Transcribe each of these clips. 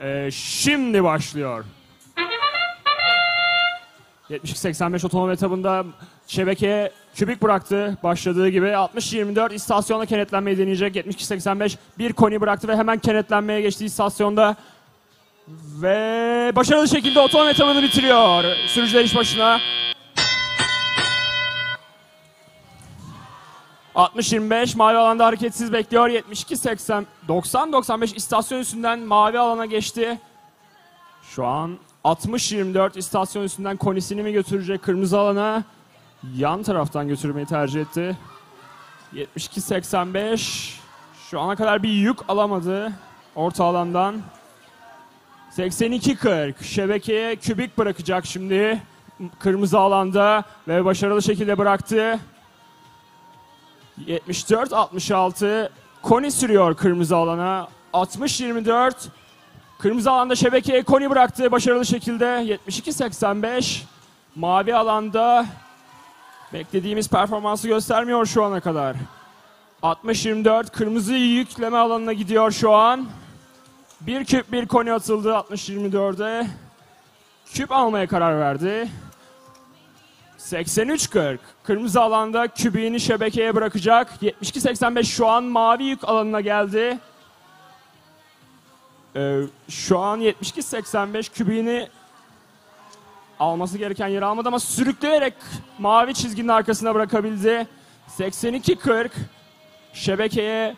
Ee, şimdi başlıyor. 72-85 otonom etabında şebekeye kübik bıraktı. Başladığı gibi 60-24 istasyonda kenetlenmeyi deneyecek. 72-85 bir koni bıraktı ve hemen kenetlenmeye geçti istasyonda. Ve başarılı şekilde otonom etabını bitiriyor. Sürücüler iş başına. 60-25 mavi alanda hareketsiz bekliyor. 72-80 90-95 istasyon üstünden mavi alana geçti. Şu an 60-24 istasyon üstünden konisini mi götürecek kırmızı alana? Yan taraftan götürmeyi tercih etti. 72-85 şu ana kadar bir yük alamadı orta alandan. 82-40 şebekeye kübik bırakacak şimdi kırmızı alanda ve başarılı şekilde bıraktı. 74-66 Koni sürüyor kırmızı alana. 60-24 Kırmızı alanda şebekeye Koni bıraktı başarılı şekilde. 72-85 Mavi alanda beklediğimiz performansı göstermiyor şu ana kadar. 60-24 kırmızı yükleme alanına gidiyor şu an. Bir küp bir Koni atıldı 60-24'e. Küp almaya karar verdi. 83-40. Kırmızı alanda kübüğünü şebekeye bırakacak. 72-85 şu an mavi yük alanına geldi. Ee, şu an 72-85 kübüğünü alması gereken yere almadı ama sürükleyerek mavi çizginin arkasına bırakabildi. 82-40 şebekeye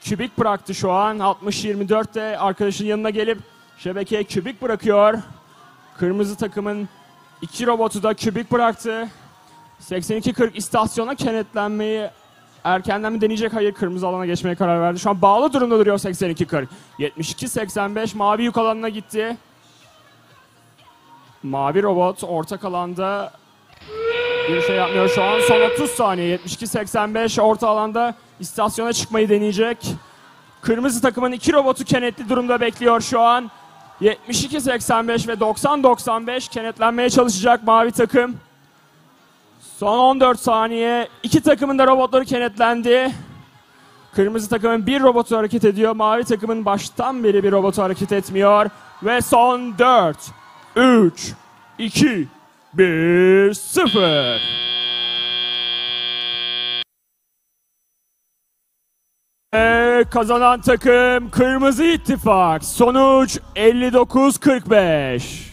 kübik bıraktı şu an. 60-24 de arkadaşın yanına gelip şebekeye kübik bırakıyor. Kırmızı takımın iki robotu da kübik bıraktı. 82-40 istasyona kenetlenmeyi erkenden mi deneyecek? Hayır kırmızı alana geçmeye karar verdi. Şu an bağlı durumda duruyor 82-40. 72-85 mavi yük alanına gitti. Mavi robot orta alanda bir şey yapmıyor şu an. Son 30 saniye 72-85 orta alanda istasyona çıkmayı deneyecek. Kırmızı takımın iki robotu kenetli durumda bekliyor şu an. 72-85 ve 90-95 kenetlenmeye çalışacak mavi takım. Son 14 saniye. iki takımın da robotları kenetlendi. Kırmızı takımın bir robotu hareket ediyor. Mavi takımın baştan beri bir robotu hareket etmiyor. Ve son 4, 3, 2, 1, 0. Kazanan takım Kırmızı İttifak. Sonuç 59-45.